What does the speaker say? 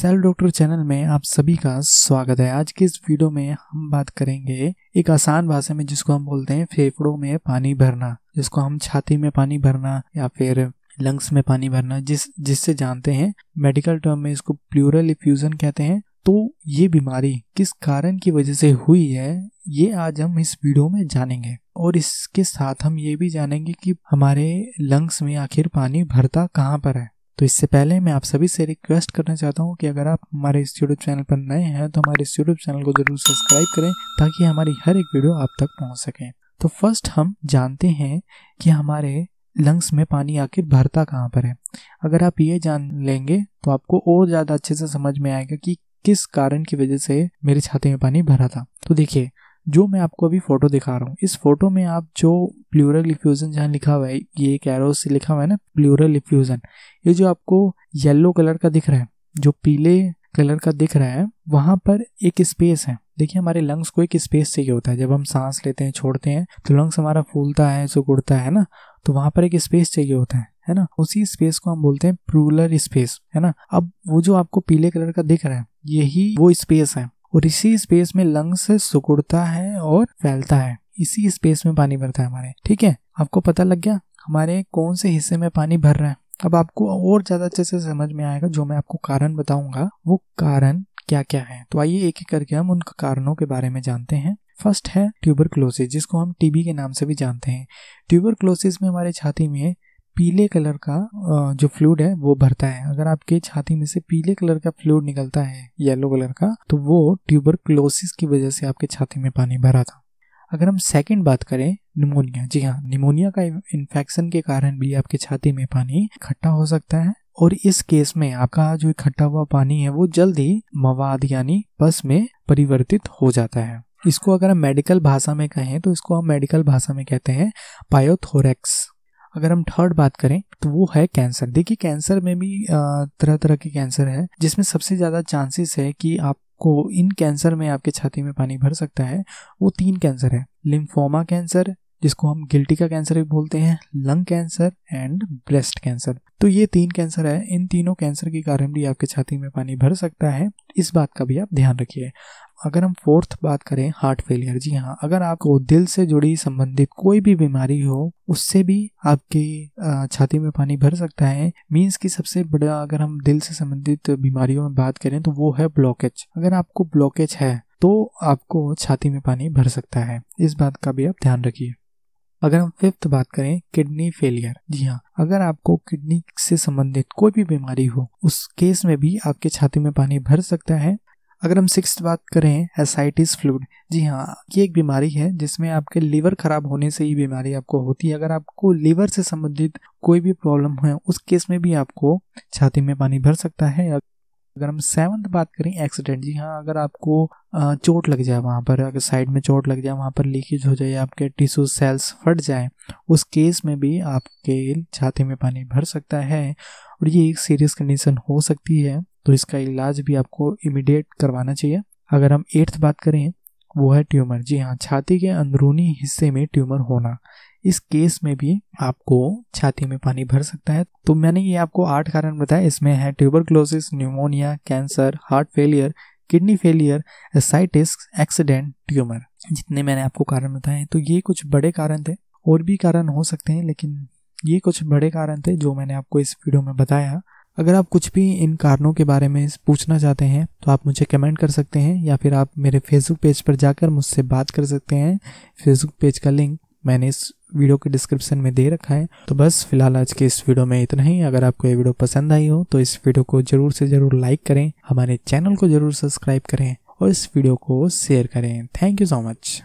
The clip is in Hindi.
सेल्फ डॉक्टर चैनल में आप सभी का स्वागत है। आज के इस वीडियो में हम बात करेंगे एक आसान भाषा में जिसको हम बोलते हैं फेफड़ों में पानी भरना, जिसको हम छाती में पानी भरना या फिर लंग्स में पानी भरना, जिस, जिससे जानते हैं। मेडिकल टर्म में इसको प्लूरल इफ्यूजन कहते हैं। तो ये बीमारी किस कारण की वजह से हुई है, ये आज हम इस वीडियो में जानेंगे। और इसके साथ हम ये भी जानेंगे कि हमारे लंग्स में आखिर पानी भरता कहाँ पर है। तो इससे पहले मैं आप सभी से रिक्वेस्ट करना चाहता हूँ कि अगर आप हमारे इस यूट्यूब चैनल पर नए हैं तो हमारे इस यूट्यूब चैनल को ज़रूर सब्सक्राइब करें, ताकि हमारी हर एक वीडियो आप तक पहुँच सके। तो फ़र्स्ट हम जानते हैं कि हमारे लंग्स में पानी आखिर भरता कहाँ पर है। अगर आप ये जान लेंगे तो आपको और ज़्यादा अच्छे से समझ में आएगा कि किस कारण की वजह से मेरी छाते में पानी भरा था। तो देखिए जो मैं आपको अभी फ़ोटो दिखा रहा हूँ, इस फ़ोटो में आप जो प्लूरल इफ्यूजन जहाँ लिखा हुआ है, ये एक एरो से लिखा हुआ है ना प्लूरल इफ्यूजन ये जो आपको येलो कलर का दिख रहा है, जो पीले कलर का दिख रहा है, वहाँ पर एक स्पेस है। देखिए, हमारे लंग्स को एक स्पेस चाहिए होता है। जब हम सांस लेते हैं, छोड़ते हैं तो लंग्स हमारा फूलता है, सुकुड़ता है ना तो वहाँ पर एक स्पेस चाहिए होता है है ना? उसी स्पेस को हम बोलते हैं प्रूलर स्पेस है ना? अब वो जो आपको पीले कलर का दिख रहा है, यही वो स्पेस है। और इसी स्पेस में लंग्स सुकुड़ता है और फैलता है। इसी स्पेस में पानी भरता है हमारे, ठीक है? आपको पता लग गया? हमारे कौन से हिस्से में पानी भर रहा है? अब आपको और ज़्यादा अच्छे से समझ में आएगा, जो मैं आपको कारण बताऊँगा, वो कारण क्या क्या है? तो आइए एक एक करके हम उन कारणों के बारे में जानते हैं। फ़र्स्ट है ट्यूबरक्लोसिस जिसको हम टीबी के नाम से भी जानते हैं। ट्यूबरक्लोसिस में हमारे छाती में पीले कलर का जो फ्लूड है, वो भरता है। अगर आपके छाती में से पीले कलर का फ्लूड निकलता है, येलो कलर का तो वो ट्यूबरक्लोसिस की वजह से आपके छाती में पानी भरा था। अगर हम सेकंड बात करें निमोनिया जी हाँ निमोनिया का इन्फेक्शन के कारण भी आपके छाती में पानी इकट्ठा हो सकता है और इस केस में आपका जो इकट्ठा हुआ पानी है, वो जल्द ही मवाद यानी पस में परिवर्तित हो जाता है। इसको अगर हम मेडिकल भाषा में कहें तो इसको हम मेडिकल भाषा में कहते हैं पायोथोरेक्स अगर हम थर्ड बात करें तो वो है कैंसर देखिए कैंसर में भी तरह तरह के कैंसर है, जिसमें सबसे ज़्यादा चांसेस है कि आपको इन कैंसर में आपके छाती में पानी भर सकता है। वो तीन कैंसर है लिम्फोमा कैंसर जिसको हम गिल्टी का कैंसर भी बोलते हैं lung cancer and breast cancer तो ये तीन कैंसर है। इन तीनों कैंसर के कारण भी आपके छाती में पानी भर सकता है। इस बात का भी आप ध्यान रखिए। अगर हम फोर्थ बात करें हार्ट फेलियर जी हाँ अगर आपको दिल से जुड़ी संबंधित कोई भी बीमारी हो, उससे भी आपकी छाती में पानी भर सकता है। मीन्स की सबसे बड़ा अगर हम दिल से संबंधित बीमारियों में बात करें तो वो है ब्लॉकेज अगर आपको ब्लॉकेज है तो आपको छाती में पानी भर सकता है। इस बात का भी आप ध्यान रखिए। अगर हम फिफ्थ बात करें किडनी फेलियर जी हाँ अगर आपको किडनी से संबंधित कोई भी बीमारी हो, उस केस में भी आपके छाती में पानी भर सकता है। अगर हम सिक्स बात करें एसाइटिस फ्लूड जी हाँ ये एक बीमारी है जिसमें आपके लीवर खराब होने से ही बीमारी आपको होती है। अगर आपको लीवर से संबंधित कोई भी प्रॉब्लम है, उस केस में भी आपको छाती में पानी भर सकता है। अगर हम सेवंथ बात करें एक्सीडेंट जी हाँ अगर आपको चोट लग जाए वहाँ पर, अगर साइड में चोट लग जाए, वहाँ पर लीकेज हो जाए आपके टिश्यू सेल्स फट जाए, उस केस में भी आपके छाती में पानी भर सकता है। और ये एक सीरियस कंडीशन हो सकती है। तो इसका इलाज भी आपको इमिडिएट करवाना चाहिए। अगर हम एट्थ बात करें, वो है ट्यूमर जी हाँ छाती के अंदरूनी हिस्से में ट्यूमर होना। इस केस में भी आपको छाती में पानी भर सकता है। तो मैंने ये आपको आठ कारण बताया इसमें है tuberculosis pneumonia cancer heart failure kidney failure ascites accident tumour जितने मैंने आपको कारण बताए तो ये कुछ बड़े कारण थे। और भी कारण हो सकते हैं, लेकिन ये कुछ बड़े कारण थे जो मैंने आपको इस वीडियो में बताया। अगर आप कुछ भी इन कारणों के बारे में पूछना चाहते हैं तो आप मुझे कमेंट कर सकते हैं, या फिर आप मेरे फेसबुक पेज पर जाकर मुझसे बात कर सकते हैं। फेसबुक पेज का लिंक मैंने इस वीडियो के डिस्क्रिप्शन में दे रखा है। तो बस, फ़िलहाल आज के इस वीडियो में इतना ही। अगर आपको ये वीडियो पसंद आई हो तो इस वीडियो को ज़रूर से ज़रूर लाइक करें। हमारे चैनल को ज़रूर सब्सक्राइब करें और इस वीडियो को शेयर करें। Thank you so much